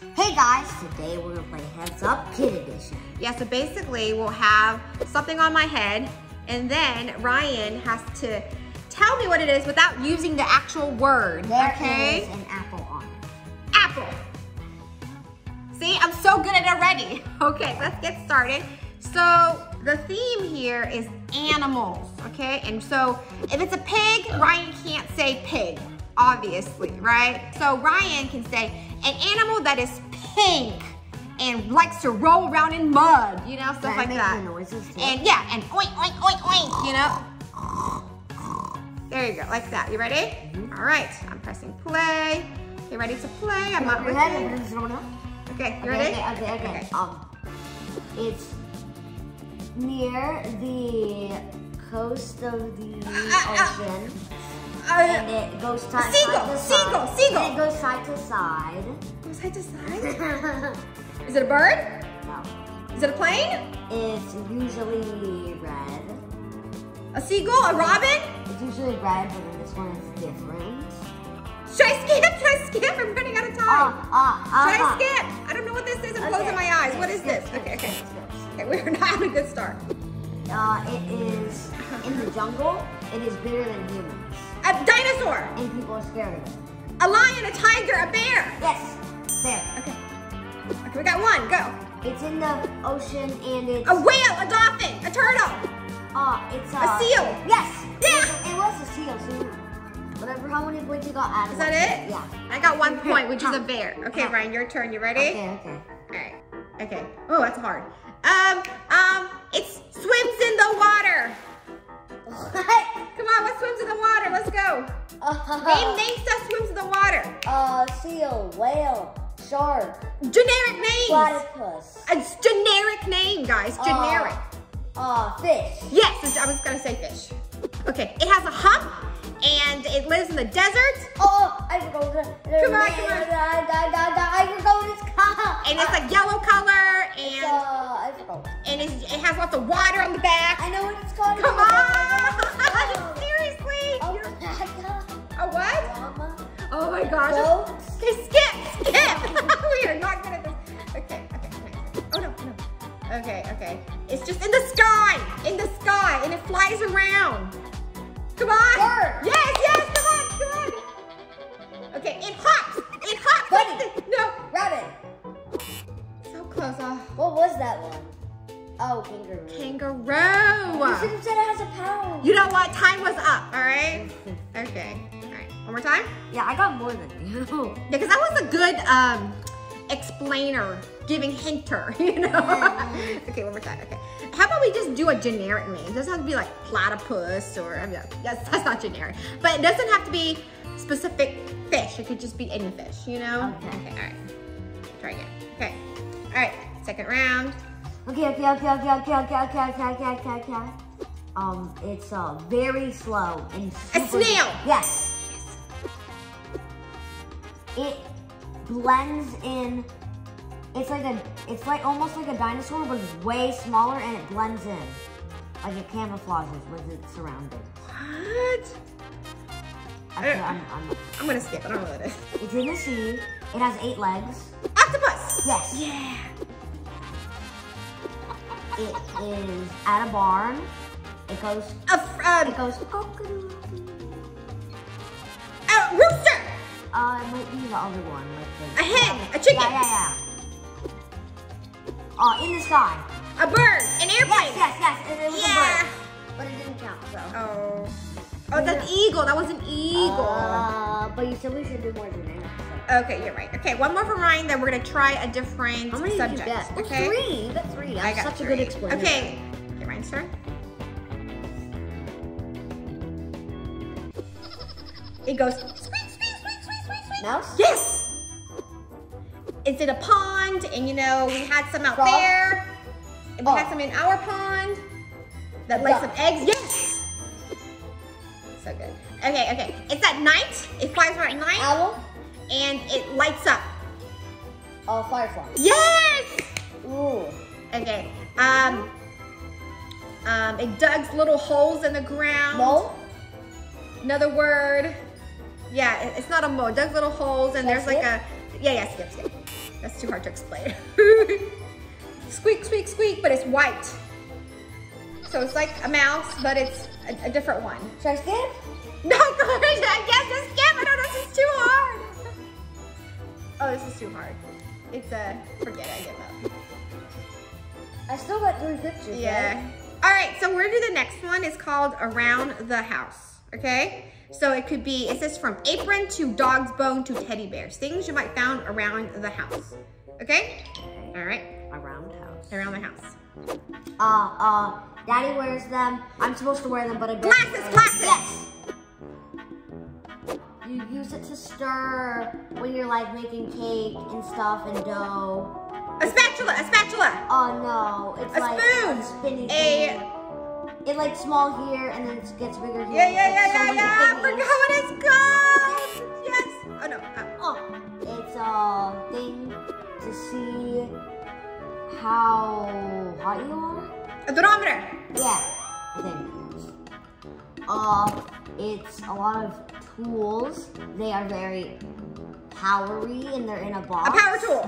Hey guys, today we're gonna play Heads Up Kid Edition. Yeah, so basically we'll have something on my head and then Ryan has to tell me what it is without using the actual word, There okay? is an apple on it. Apple. See, I'm so good at it already. Okay, let's get started. So the theme here is animals, okay? And so if it's a pig, Ryan can't say pig, obviously, right? So Ryan can say an animal that is pink and likes to roll around in mud, you know, stuff That like that. noises too. And yeah, and oink, oink, oink, oink, you know? There you go, like that. You ready? Mm-hmm. All right, I'm pressing play. You ready to play? I'm not Your head and looking. just throw it up. Okay, you Okay, ready? Okay, okay, okay. Um, it's near the coast of the Ah, ocean, Uh, and it goes side Seagull, to seagull, side. seagull. And it goes side to side. Go side to side. Is it a bird? No. Is it a plane? it's usually red. A seagull? A robin? It's usually red, but then this one is different. Should I skip? Should I skip? I'm running out of time. Ah, ah, Should ah. I skip? I don't know what this is. I'm Okay, closing my eyes. What is this? Okay, okay. Okay, we're not having a good start. Uh, it is in the jungle. It is bigger than humans, A dinosaur. and people are scared of it. A lion, a tiger, a bear. Yes, there. Okay. Okay, we got one. Go. It's in the ocean, and it's A whale, a dolphin, a turtle. uh, it's uh, seal. Yes. Yeah. It was a seal. So whatever, how many points you got out Is that it? Yeah. I got one point, which is a bear. Okay, Ryan, your turn. You ready? Okay. Okay. Alright. Okay. Oh, that's hard. Um, um, it swims in the water. Come on, what swims in the water? Let's go. Name, name stuff swims in the water. Uh, seal, whale, shark, Generic names. platypus, It's generic name, guys. Generic. uh, fish. yes, I was gonna say fish. Okay, it has a hump and it lives in the desert Oh, I forgot. the- Come on, come on. Da, da, da, da, I what it's called. and it's like yellow color It's, and uh, I forgot. and it's, it has lots of water on the back. I know what it's called. Come on! Gosh. Goats. Okay, skip, skip. we are not good at this. Okay, okay, okay. Oh no, no. Okay, okay. It's just in the sky, in the sky, and it flies around. Come on. Bird. Yes, yes, come on, come on. Okay, it hops. It hops. Bunny. No. Rabbit. So close. Oh. What was that one? Oh, kangaroo. Kangaroo. You should have said it has a pound. You know what? Time was up, all right? Okay. One more time? Yeah, I got more than you. Yeah, because that was a good um, explainer, giving hinter, you know? okay, one more time, okay. How about we just do a generic name? It doesn't have to be like platypus or, I mean, that's, that's not generic. But it doesn't have to be specific fish. It could just be any fish, you know? Okay. Okay, all right. Try again. Okay. All right, second round. Okay, okay, okay, okay, okay, okay, okay, okay, okay, okay, okay. Um, it's uh very slow and A snail. Yes. It blends in. It's like a. It's like almost like a dinosaur, but it's way smaller and it blends in, like it camouflages with its surroundings. What? Actually, I'm, I'm, I'm gonna skip, I don't know what it is. it's in the sea. It has eight legs. Octopus! Yes. Yeah. It is at a barn. It goes. A, um, It goes. "Cock-a-doodle-doo." rooster! Uh, it might be the other one, like the. A hen, a chicken. Yeah, yeah, yeah. Uh, in the sky. A bird! An airplane! Yes, yes, yes. It, it was Yeah. a bird, but it didn't count. So. Oh. Oh, that's eagle. That was an eagle. Uh, but you said we should do more than that. okay, you're right. Okay, one more from Ryan, then we're gonna try a different How many subject. did you get? Oh, Okay. three. You got three. I'm I got such three. a good explainer. Okay. Okay, Ryan's turn. It goes Mouse. Yes! It's in a pond, and you know, we had some out Frog? there. And we Oh. had some in our pond that laid some eggs. Yes! So good. Okay, okay. It's at night. It flies around at night, Owl. and it lights up. Uh, firefly. Yes! Ooh. Okay. Um, um, it digs little holes in the ground. Mole. Another word. Yeah, it's not a mole. It dug little holes, and there's like a. Yeah, yeah, skip, skip. That's too hard to explain. squeak, squeak, squeak, but it's white. So it's like a mouse, but it's a, a different one. Should I skip? No, I guess it's skip. I don't know, this is too hard. Oh, this is too hard. It's a, forget it, I give up. I still got three pictures. Yeah. Right? All right, so we're gonna do the next one. It's called Around the House, okay? So it could be, it says from apron to dog's bone to teddy bears. Things you might found around the house, okay? All right, Around house. around the house. Uh, uh, Daddy wears them. I'm supposed to wear them, but I don't. Glasses, glasses. Yes. You use it to stir when you're like making cake and stuff and dough. A spatula, a spatula. Oh no, it's A like spoon. a spinny A- thing. It like small here and then it gets bigger here. Yeah, yeah, yeah, so yeah, yeah. I forgot what it's called. Yes. Oh no. Oh. Oh, it's a thing to see how hot you are. A thermometer. Yeah, I think. Uh, it's a lot of tools. They are very powery and they're in a box. A power tool.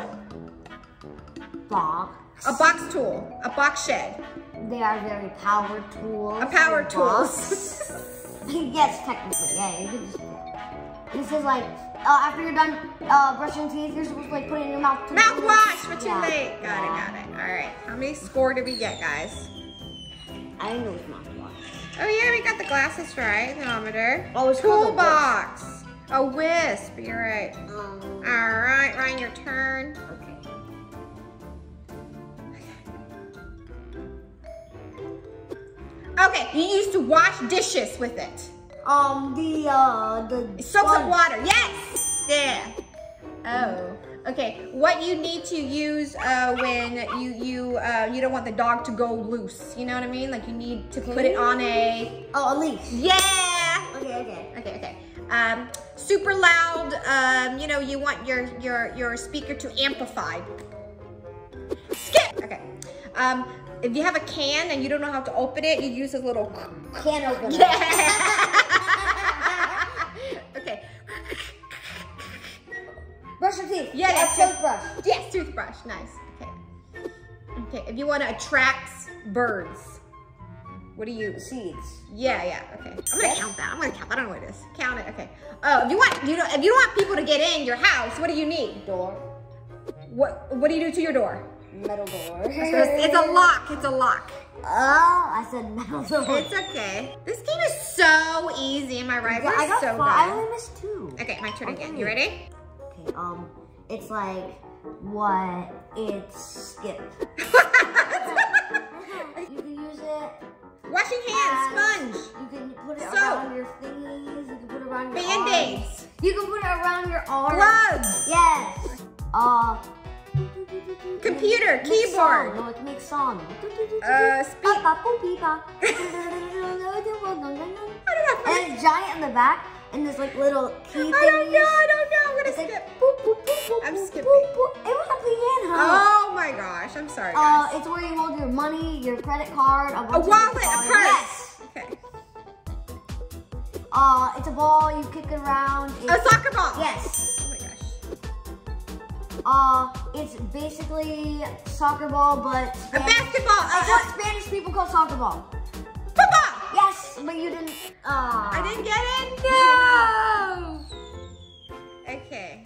Box. A box tool. A box shed. They are very power tools. A power in tool. box. yes, technically, yeah. You can just, this is like uh, after you're done uh, brushing teeth, you're supposed to like put it in your mouth. to- Mouthwash, but too Yeah, late. Got yeah. it, got it. All right. How many score did we get, guys? I know it's mouthwash. Oh yeah, we got the glasses right. Thermometer. Oh, it's Toolbox. A wisp. You're right. Um, All right, Ryan, your turn. Okay. You used to wash dishes with it. Um, the uh, the It soaks up water. Yes. Yeah. Oh. Okay. What you need to use uh, when you you uh, you don't want the dog to go loose. You know what I mean? Like you need to put it on a. Oh, a leash. Yeah. Okay, okay. Okay. Okay. Um, super loud. Um, you know you want your your your speaker to amplify. Skip. Okay. Um, if you have a can and you don't know how to open it, you use a little. Can opener. Yeah. okay. Brush your teeth. Yeah, yes, toothbrush. Yes, toothbrush. Nice. Okay. Okay. If you want to attract birds, what do you? Seeds. Yeah, yeah. Okay. I'm gonna Yes. count that. I'm gonna count. that. I don't know what it is. Count it. Okay. Oh, if you want, you know, if you don't want people to get in your house, what do you need? Door. What What do you do to your door? Metal door. It's, a lock. It's a lock. Oh, I said metal door. It's okay. This game is so easy. Am I right? Yeah, We're I got so five. I good. only missed two. Okay, my turn again. You ready? Okay, um, it's like what? It's skip. you can use it. Washing hands, as- sponge, You can put it Soap. around your thingies. You can put it around your arms. band-aids, You can put it around your arms. gloves, Yes. Uh. Computer, keyboard, Song. No, it makes song. uh, speak. Ba, ba, boop, beep, ba. and it's giant in the back, and there's like little key I don't know. I don't know. I'm gonna It's skip. boop, boop, boop, boop, I'm skipping. It was a piano. Oh my gosh. I'm sorry, Uh, it's where you hold your money, your credit card, a, a wallet, a purse. Yes. Okay. Uh, it's a ball. You kick it around. A soccer ball. yes. Uh, it's basically soccer ball, but A basketball. That's Uh, what Spanish people call soccer ball. football. Yes, but you didn't. Uh, I didn't get it. No. Okay.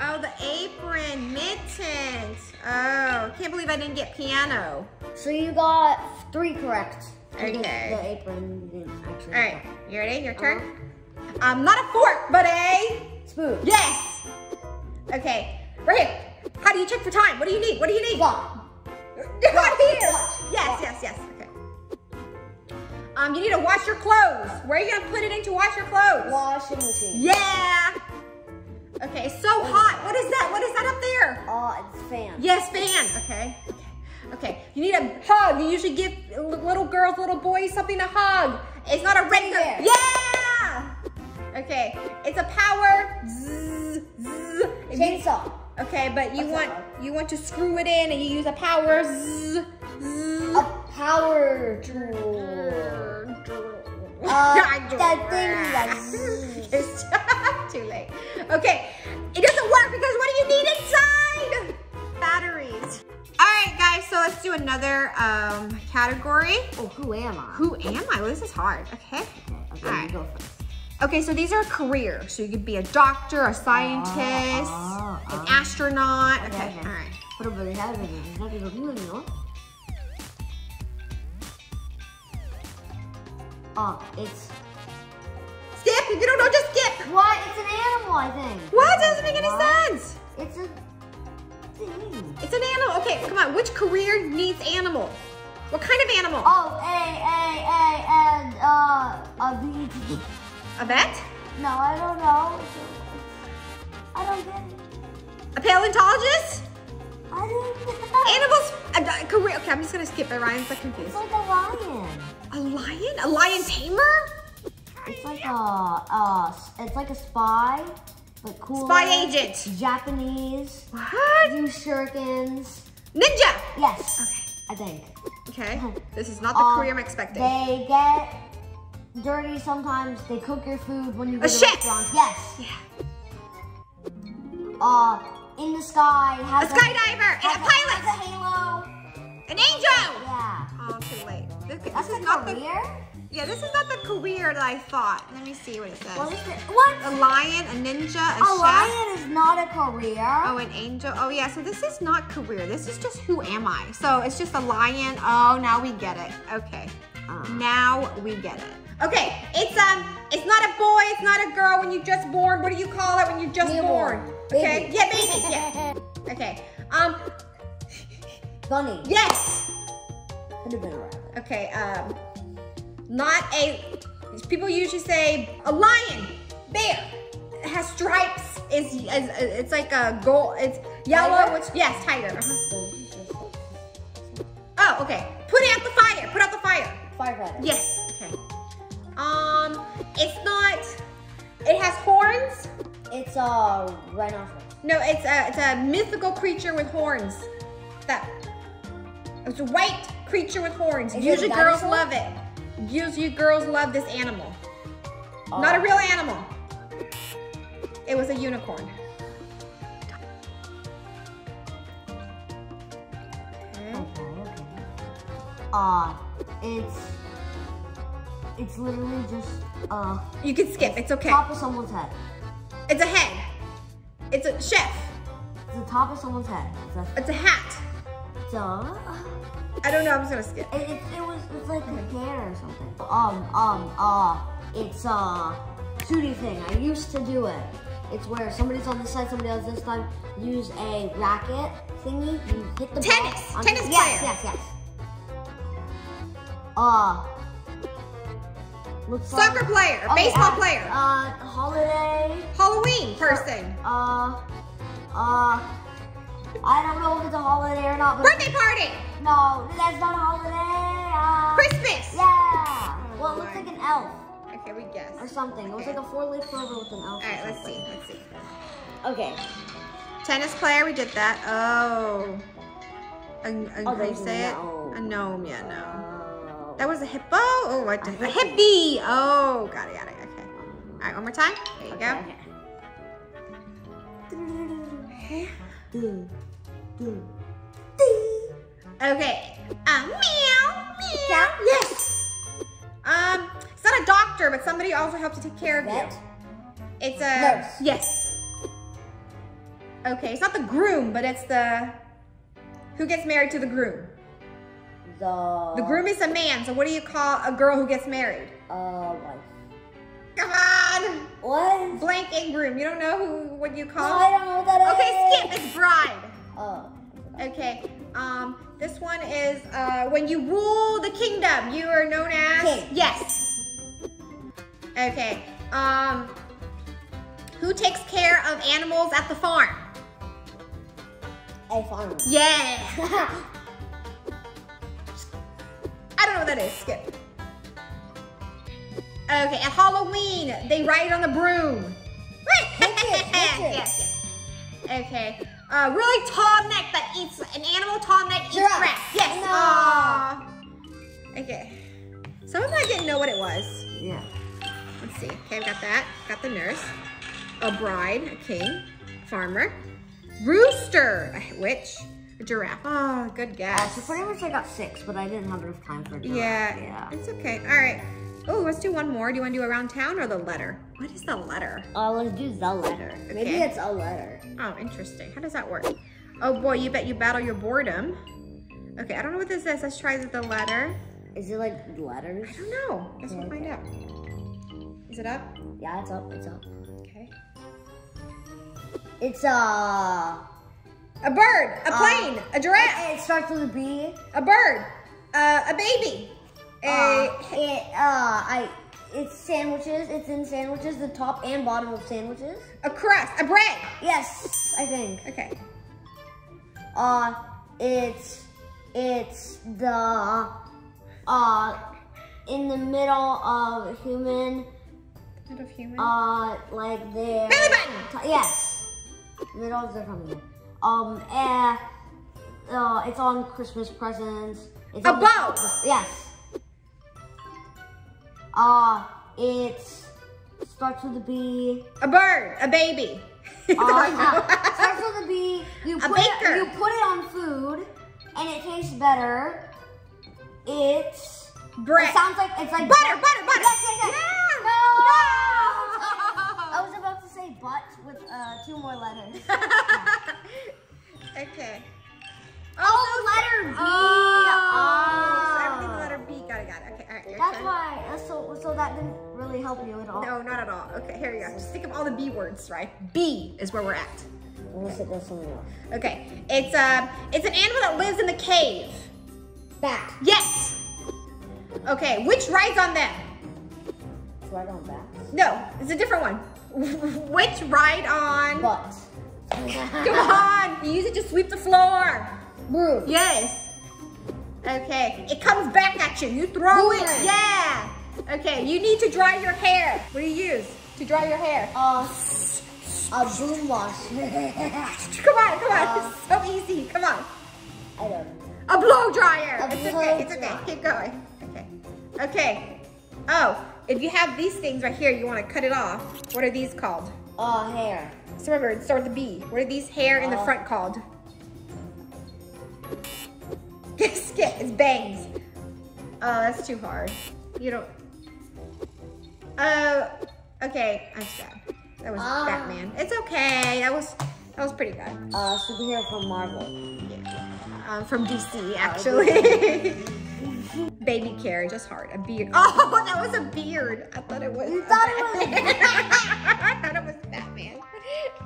Oh, the apron, mittens. Oh, can't believe I didn't get piano. So you got three correct. Okay. The apron didn't actually. All right, you ready? Your turn. I'm not a fork, but a Spoon. yes. Okay, right here. How do you check for time? What do you need? What do you need? Clock. Right here. watch, Yes, watch. yes, yes. Okay. Um, you need to wash your clothes. Where are you gonna put it in to wash your clothes? Washing machine. Yeah. Okay, so hot. What is that? What is that up there? Uh, it's fan. Yes, fan. Okay. Okay. Okay. You need a hug. You usually give little girls, little boys something to hug. It's not a regular. Yeah. Okay. It's a power. Zzz, zzz. Chainsaw. Okay, but you want you want to screw it in and you use a power zzz, zzz. A power drill. uh, that thing It's too late. Okay, it doesn't work because what do you need inside? Batteries. All right, guys, so let's do another um, category. Oh, who am I? Who am I? Well, this is hard, okay? okay, okay All right. Okay, so these are career. So you could be a doctor, a scientist, uh, uh, an uh, astronaut. Okay, okay, all right. What? Oh, it's... Skip! You don't know, just skip! What? It's an animal, I think. What? That doesn't make any what? sense! It's a thing. It's an animal. Okay, come on. Which career needs animal? What kind of animal? Oh, a, a, a, and, uh, a, a vet? No, I don't know. A, I don't get it. A paleontologist? I don't know. Animals? A, a career? Okay, I'm just gonna skip it. Ryan's like It's confused. like a lion. A lion? A lion tamer? It's like a uh, it's like a spy, but cool. Spy agent. Japanese. What? Use shurikens. Ninja. Yes, Okay. I think. Okay. This is not the Um, career I'm expecting. They get dirty sometimes. They cook your food when you go A to chef. restaurants. Yes. Yeah. Uh, in the sky A has skydiver. has And a pilot. Has a halo. An angel. Yeah. Oh, okay, wait. This, this That's is a not the career. yeah. This is not the career that I thought. Let me see what it says. What is it? What? A lion, a ninja, a, A chef. lion is not a career. Oh, an angel. Oh, yeah. So this is not career. This is just who am I? So it's just a lion. Oh, now we get it. Okay. Uh. Now we get it. Okay. It's um. It's not a boy. It's not a girl. When you just born, what do you call it when you just born? Newborn. Okay. Baby. Yeah, baby. Yeah. Okay. Um. Bunny. Yes. Could have been a rabbit. Okay. Um. Not a. People usually say a lion, bear. It has stripes. Is is it's like a gold. It's yellow. Tiger? Which yes, tiger. Uh-huh. Oh, okay. Put out the fire. Put out the fire. Firefighter. Yes. It's not. It has horns. It's a rhinoceros. No, it's a it's a mythical creature with horns. That it's a white creature with horns. Is Usually girls love it. Usually girls love this animal. Not a Uh, real animal. It was a unicorn. Okay. Uh, it's it's literally just uh You can skip. It's okay. top of someone's head. It's a head. It's a chef. It's the top of someone's head. It's a It's a hat. it's a I don't know. I'm just gonna skip. it, it, it was it's like a hair or something. Um um uh it's a shooting thing. I used to do it. It's where somebody's on this side, somebody else this side. Use a racket thingy. You hit the Tennis. ball. Tennis yes, player. Yes, yes, Uh. Looks Soccer like, player. Okay, baseball uh, player. Uh, holiday. Halloween person. Uh, uh, I don't know if it's a holiday or not, but Birthday party. no, that's not a holiday. Uh, Christmas. Yeah. Well, it looks like an elf Okay, we guess. or something. It was like a four-leaf clover with an elf. All right, let's see. Let's see. Okay. Tennis player. We did that. Oh. A, a, how you say it? A gnome. Yeah, no. That was a hippo. Oh, what? A A, hippie. Oh, got it. Got it. Okay. All right, one more time. There you okay, go. Okay. Uh, meow, meow. Yes. Um, it's not a doctor, but somebody also helps to take care of Vet? you. It's a Nurse. Yes. Okay, it's not the groom, but it's the who gets married to the groom. The. The groom is a man, so what do you call a girl who gets married? Uh, wife. Come on, What? blank and groom. You don't know who what you No, call? I don't know what that is. okay, skip. It's bride. Oh. Okay. Um, this one is uh, when you rule the kingdom, you are known as King. yes. Okay. Um, who takes care of animals at the farm? A farmer. Yeah. What that is. Skip. Okay, at Halloween, they ride on the broom. Witches, witches. yes, yes. Okay. Uh, really tall neck that eats an animal tall neck eats Giraffe. grass. Yes. No. Okay. Some of them I didn't know what it was. yeah. Let's see. Okay, we got that. Got the nurse. A bride, a king, farmer. Rooster, a witch. A giraffe. Oh, good Uh, guess. so pretty much I got six, but I didn't have enough time for giraffe. Yeah, Yeah. it's okay. All right. Oh, let's do one more. Do you want to do around town or the letter? What is the letter? Uh, let's do the letter. Maybe it's a letter. Oh, interesting. How does that work? Oh boy, you bet you battle your boredom. Okay, I don't know what this is. Let's try the letter. Is it like letters? I don't know. Guess we'll find out. Is it up? Yeah, it's up. It's up. Okay. It's uh. A bird, a Uh, plane, a giraffe, It starts with a B. a bird, uh, a baby, a Uh, it uh I. It's sandwiches. It's in sandwiches. The top and bottom of sandwiches. a crust, a bread. Yes, I think. Okay. Uh, it's it's the uh in the middle of human Out of human. uh like their Belly button. yes middle of tummy. Um, and uh, it's on Christmas presents. It's A bow. yes. Uh, it's starts with a B. A bird, a baby. Uh, yeah, starts with a B. You A put baker. it. You put it on food, and it tastes better. It's. Bread. It sounds like it's like Butter, butter, butter. Yes, yes, yes. Yeah. No. No. I was about to say but with uh, two more letters. really help you at all. No, not at all. Okay, here we go. Just think of all the B words, right? B is where we're at. Unless it does something else. Okay, it's uh, it's an animal that lives in the cave. Bat. Yes. Okay, which rides on them? Right on bats. No, it's a different one. which ride on? What? Come on, you use it to sweep the floor. Broom. Yes. Okay, it comes back at you. You throw it. Yeah. Okay, you need to dry your hair. What do you use to dry your hair? Uh, a boom wash. Come on, come on. Uh, it's so easy. Come on. I don't know. A blow dryer. A it's blow okay. It's okay. dryer. Keep going. Okay. Okay. Oh, if you have these things right here, you want to cut it off. What are these called? Uh, hair. So remember, it starts with a B. What are these hair in the Uh. front called? Skit. It's bangs. Oh, that's too hard. You don't. Oh, okay. I'm sad. That was Ah. Batman. It's okay. That was that was pretty good. Uh, superhero from Marvel. Yeah. Um, from DC, actually. Baby carriage, just hard. A beard. Oh, that was a beard. I thought it was. You thought it was- I thought it was Batman.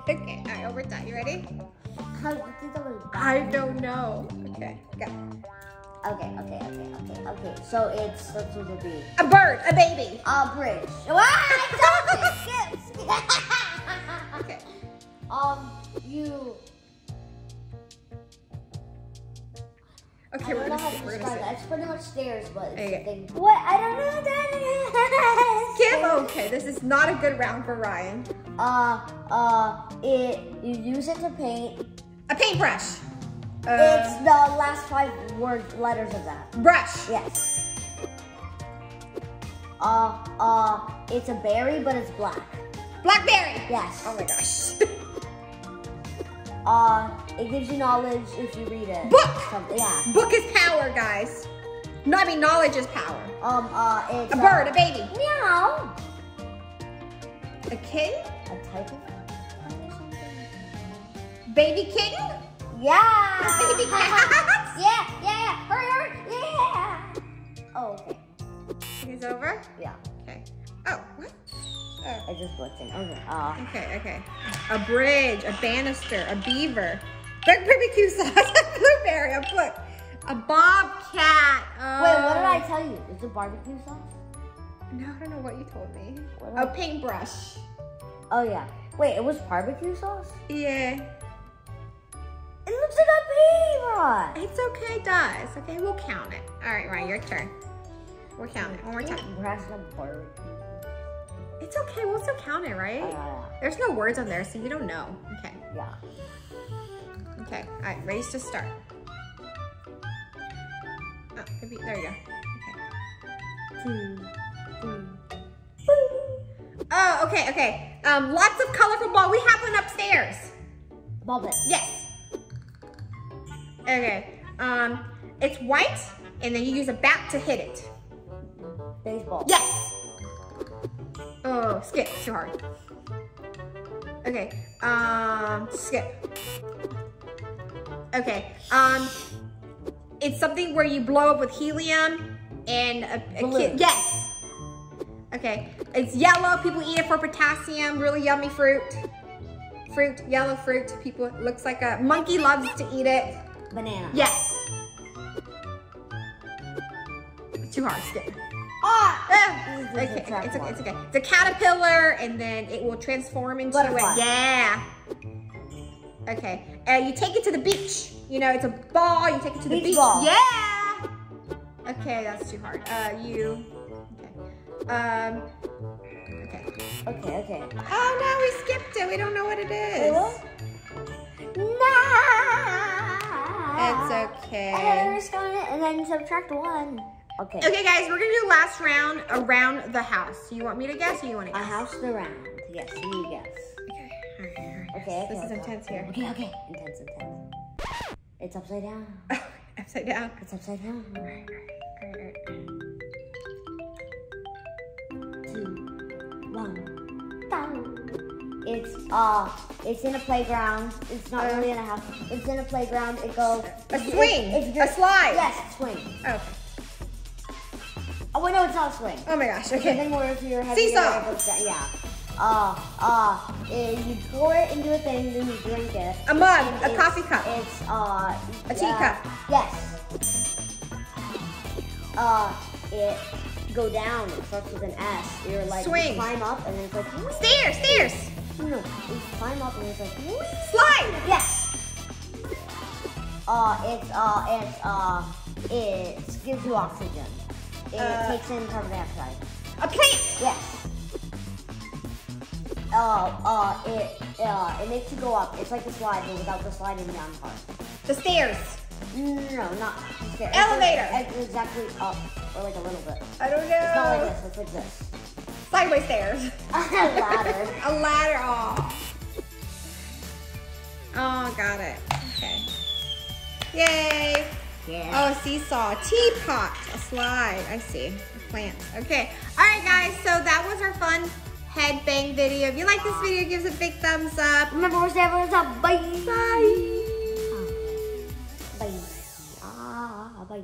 Okay, all right, over time. You ready? How do you think that was I don't know. Okay, go. Okay, okay, okay, okay, okay. So it starts with a B. A bird, a baby. A bridge. Ah, I told you. Skip, skip. Okay. Um, you. I Okay, we're don't know gonna how to We're describe gonna that. It's pretty much stairs, but it's Okay. a thing. What? I don't know what that is. skip. Okay, this is not a good round for Ryan. Uh, uh, it. You use it to paint. A paintbrush. It's Uh, the last five word letters of that. brush. Yes. Uh, uh, it's a berry, but it's black. Blackberry. Yes. Oh my gosh. Uh, it gives you knowledge if you read it. Book. Something, yeah. Book is power, guys. No, I mean knowledge is power. Um, uh, it's A bird, a baby. Meow. A kitten? A type of. Baby kitten? Yeah. Baby cat? yeah, yeah, yeah. Hurry, hurry. Yeah. Oh, okay. It's over? Yeah. Okay. Oh, what? Oh, I just blitzing. Okay. Uh, okay, okay. A bridge, a banister, a beaver, Big barbecue sauce, a blueberry, a book, a bobcat. Oh. wait, what did I tell you? Is it barbecue sauce? No, I don't know what you told me. A paintbrush. Oh yeah. Wait, it was barbecue sauce? Yeah. It looks like a paintbrush. It's okay, it does. Okay, we'll count it. All right, Ryan, your turn. We're counting one more time. Grass and barbecue. It's okay, we'll still count it, right? Uh, There's no words on there, so you don't know. Okay. yeah. Okay. All right. Ready to start. Oh, maybe, there you go. Okay. Two, three. Oh, okay, okay. Um, lots of colorful ball. We have one upstairs. Ball pit. Yes. Okay. Um, it's white, and then you use a bat to hit it. Baseball. Yes. Oh, skip. Too hard. Okay. Um, skip. Okay. Um, it's something where you blow up with helium and a, a kid. Yes. Okay. It's yellow. People eat it for potassium. Really yummy fruit. Fruit, yellow fruit. People, looks like a monkey loves to eat it. Banana. Yes. Too hard. Skip. Ah! Ah, This is okay, it's okay, it's okay. It's a caterpillar, and then it will transform into Butterfly. it. Yeah. Okay, and you take it to the beach. You know, it's a ball. You take it to the Beach beach. ball. Yeah. Okay, that's too hard. Uh, you. Okay. Um. Okay. Okay, okay. Oh no, we skipped it. We don't know what it is. No. It's ah. okay. I had a risk on it and then subtract one. Okay. Okay, guys, we're gonna do last round around the house. You want me to guess, or you want to A guess? house around. Yes, you guess. Okay. All right, all right. Okay, okay. This is okay. intense here. Okay, okay. Intense, intense. It's upside down. Upside down. It's upside down. Two, one, down. It's uh, it's in a playground. It's not Uh, really in a house. It's in a playground. It goes. A it's- swing. It's, A slide. Yes, swing. Okay. Oh wait, no, it's not a swing. Oh my gosh. It's Okay. thing where if you're heavy, Seesaw. Yeah. Uh, uh, you pour it into a thing, then you drink it. A mug. A coffee cup. It's uh, A teacup. Yes. Uh, it go down. It starts with an S. You're like you climb up, and then it's like Stairs. Stairs. No, you climb up, and it's like Slide. yes. Uh, it's uh, it's uh, it gives you oxygen. It Uh, takes in carbon dioxide. A plant. Yes. Uh, uh, it, uh, it makes you go up. It's like a slide, but without the sliding down part. The stairs. No, not the stairs. Elevator. It's, it's exactly up, or like a little bit. I don't know. It's not like this. It's like this. Sideways stairs. A ladder. a ladder. Oh. Oh, got it. Okay. Yay. Yeah. Oh, seesaw, teapot, a slide. I see. A plant. Okay. All right, guys. So that was our fun headbang video. If you like this video, give us a big thumbs up. Remember, we're saying thumbs up. Bye. Bye. Bye. Ah, bye.